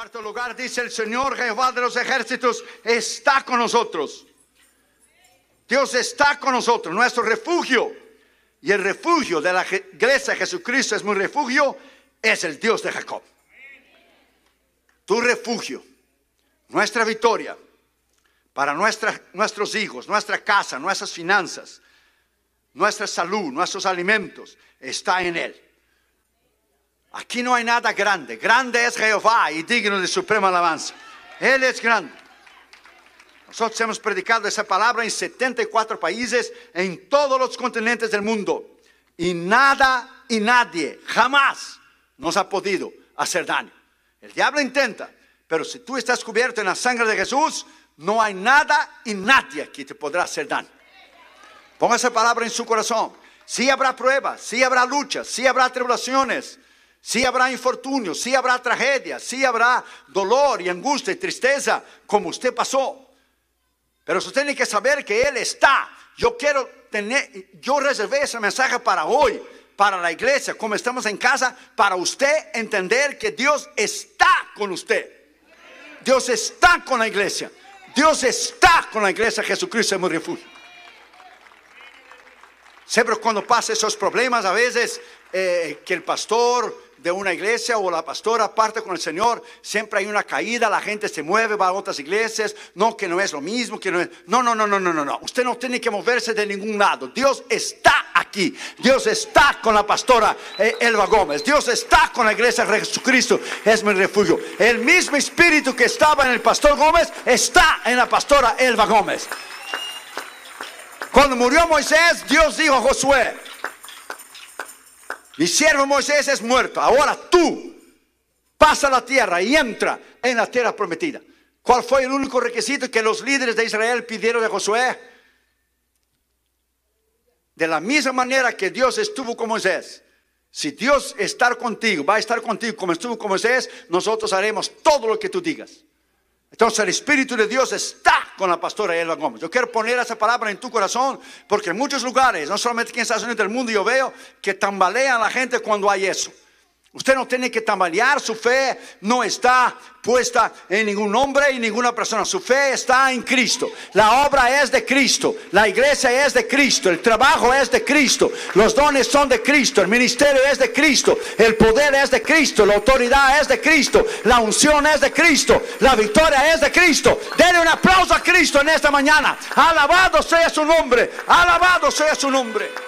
Cuarto lugar dice el Señor Jehová de los ejércitos está con nosotros. Dios está con nosotros, nuestro refugio. Y el refugio de la iglesia de Jesucristo es mi refugio, es el Dios de Jacob. Tu refugio, nuestra victoria para nuestros hijos, nuestra casa, nuestras finanzas, nuestra salud, nuestros alimentos, está en Él. Aquí no hay nada grande. Grande es Jehová y digno de suprema alabanza. Él es grande. Nosotros hemos predicado esa palabra en 74 países, en todos los continentes del mundo. Y nada y nadie jamás nos ha podido hacer daño. El diablo intenta, pero si tú estás cubierto en la sangre de Jesús, no hay nada y nadie que te podrá hacer daño. Ponga esa palabra en su corazón. Sí habrá pruebas, sí habrá luchas, sí habrá tribulaciones, Sí habrá infortunio, sí habrá tragedia, sí habrá dolor y angustia y tristeza como usted pasó. Pero usted tiene que saber que Él está. Yo quiero tener, yo reservé ese mensaje para hoy, para la iglesia, como estamos en casa, para usted entender que Dios está con usted. Dios está con la iglesia. Dios está con la iglesia. Jesucristo es mi refugio. Siempre cuando pasa esos problemas, a veces eh, que el pastor de una iglesia o la pastora parte con el Señor, siempre hay una caída, la gente se mueve, va a otras iglesias, no que no es lo mismo, que no es... No, no, no, no, no, no, no. Usted no tiene que moverse de ningún lado. Dios está aquí. Dios está con la pastora eh, Elba Gómez. Dios está con la iglesia de Jesucristo. Es mi refugio. El mismo espíritu que estaba en el pastor Gómez está en la pastora Elba Gómez. Cuando murió Moisés, Dios dijo a Josué, mi siervo Moisés es muerto. Ahora tú pasa la tierra y entra en la tierra prometida. ¿Cuál fue el único requisito que los líderes de Israel pidieron de Josué? De la misma manera que Dios estuvo con Moisés. Si Dios está contigo, va a estar contigo como estuvo con Moisés, nosotros haremos todo lo que tú digas. Entonces el Espíritu de Dios está con la pastora Elba Gómez. Yo quiero poner esa palabra en tu corazón porque en muchos lugares, no solamente aquí en Estados Unidos del mundo, yo veo que tambalean la gente cuando hay eso. Usted no tiene que tambalear, su fe no está puesta en ningún hombre y ninguna persona, su fe está en Cristo. La obra es de Cristo, la iglesia es de Cristo, el trabajo es de Cristo, los dones son de Cristo, el ministerio es de Cristo, el poder es de Cristo, la autoridad es de Cristo, la unción es de Cristo, la victoria es de Cristo. Denle un aplauso a Cristo en esta mañana. Alabado sea su nombre, alabado sea su nombre.